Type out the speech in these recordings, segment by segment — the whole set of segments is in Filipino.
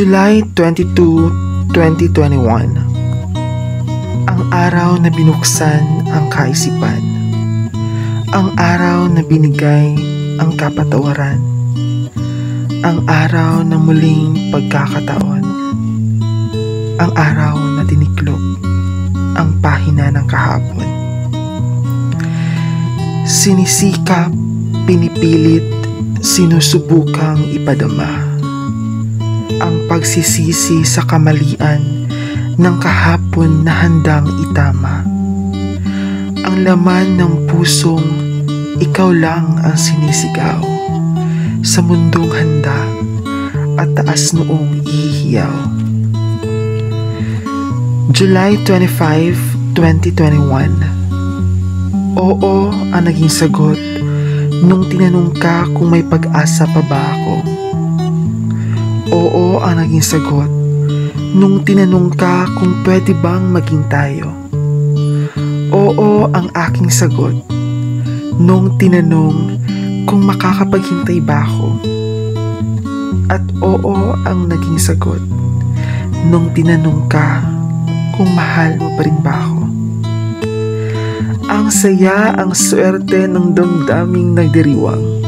July 22, 2021 Ang araw na binuksan ang kaisipan. Ang araw na binigay ang kapatawaran. Ang araw na muling pagkakataon. Ang araw na tiniklop ang pahina ng kahapon. Sinisikap, pinipilit, sinusubukang ipadama ang pagsisisi sa kamalian ng kahapon na handang itama. Ang laman ng pusong ikaw lang ang sinisigaw sa mundong handa at taas noong ihiyaw. July 25, 2021 Oo ang naging sagot nung tinanong ka kung may pag-asa pa ba ako. Ang naging sagot nung tinanong ka kung pwede bang maging tayo. Oo ang aking sagot nung tinanong kung makakapaghintay ba ako. At oo ang naging sagot nung tinanong ka kung mahal mo pa rin ba ako. Ang saya, ang swerte ng damdaming nagdiriwang.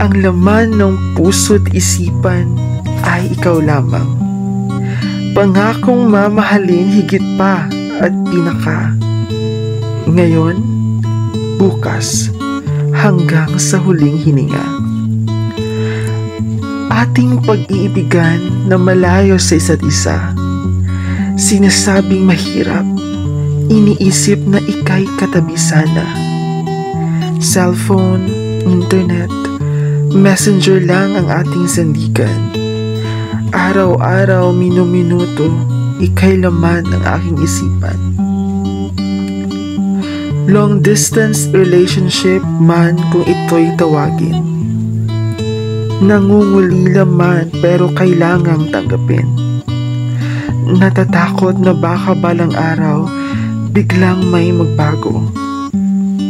Ang laman ng puso't isipan ay ikaw lamang. Pangakong mamahalin higit pa at pinaka. Ngayon, bukas, hanggang sa huling hininga. Ating pag-iibigan na malayo sa isa't isa. Sinasabing mahirap, iniisip na ikay katabi sana. Cellphone, internet, messenger lang ang ating sandigan Araw-araw, minuminuto, ikay laman ng aking isipan. Long distance relationship man kung ito'y tawagin. Nangungulila man pero kailangang tanggapin. Natatakot na baka balang araw biglang may magbago.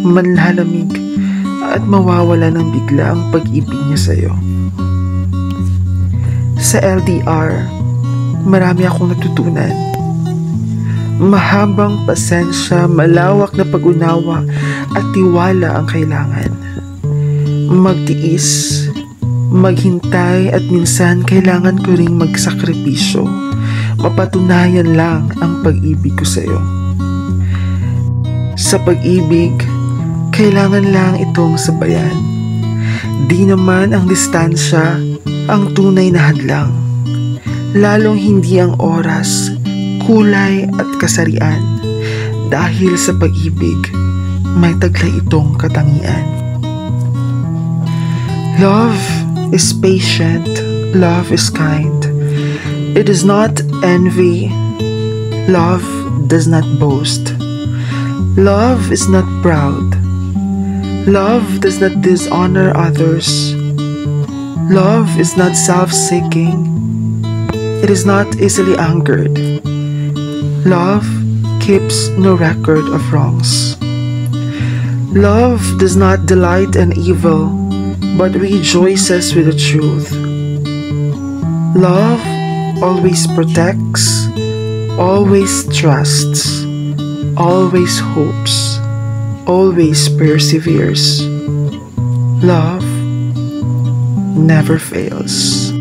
Manlalamig at mawawala ng bigla ang pag-ibig niya sa'yo. Sa LDR, marami akong natutunan. Mahabang pasensya, malawak na pag-unawa at tiwala ang kailangan. Magtiis, maghintay at minsan kailangan ko ring magsakripisyo. Mapatunayan lang ang pag-ibig ko sa iyo. Sa pag-ibig, kailangan lang itong sabayan. Di naman ang distansya ang tunay na hadlang. Lalong hindi ang oras, kulay at kasarian. Dahil sa pag-ibig, may taglay itong katangian. Love is patient, love is kind. It does not envy, love does not boast. Love is not proud. Love does not dishonor others. Love is not self seeking, it is not easily angered. Love keeps no record of wrongs. Love does not delight in evil, but rejoices with the truth. Love always protects, always trusts, always hopes, always perseveres. Love never fails.